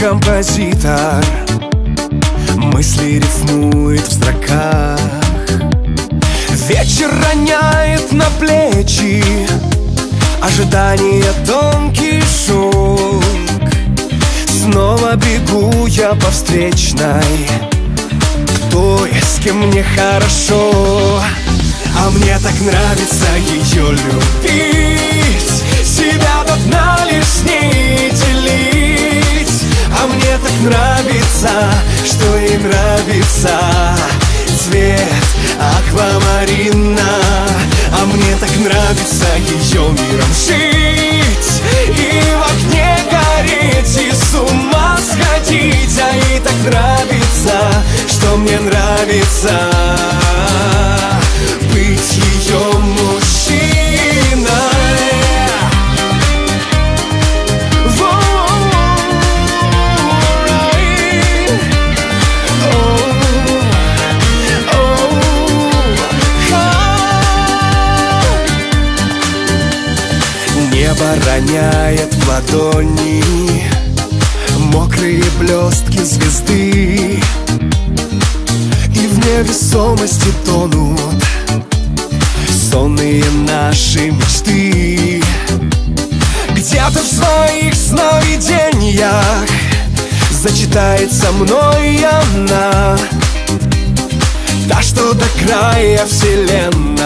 композитор. Мысли рифмует в строках. Вечер роняет на плечи. Ожидание тонкий шелк Снова бегу я по встречной. Кто и с кем мне хорошо? А мне так нравится ее любить нравится, что ей нравится. Цвет аквамарина А мне так нравится ее миром жить И в огне гореть, и с ума сходить. А ей так нравится, что мне нравится Небо роняет в ладони Мокрые блестки звезды. И в невесомости тонут Сонные наши мечты. Где-то в своих сновидениях Зачитается мной она. Та, что до края вселенной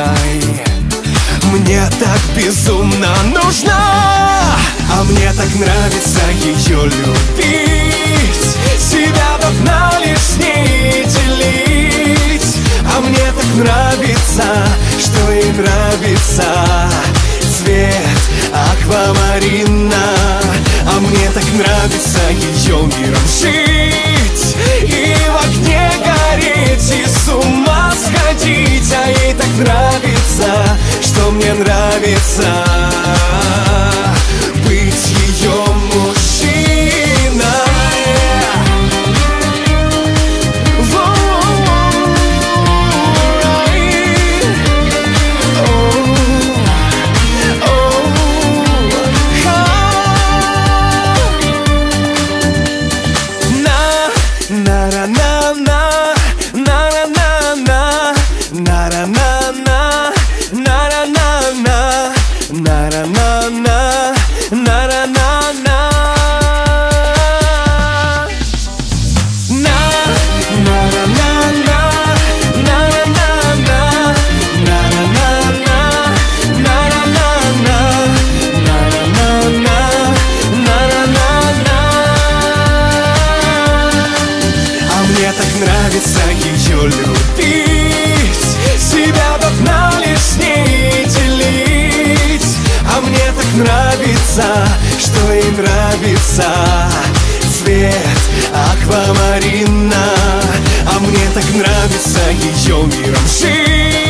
мне так безумно нужна. А мне так нравится ее любить Себя до дна лишь не делить. А мне так нравится, что ей нравится Цвет аквамарина. А мне так нравится ее миром жить нравится нравится. Цвет аквамарина А мне так нравится ее миром жить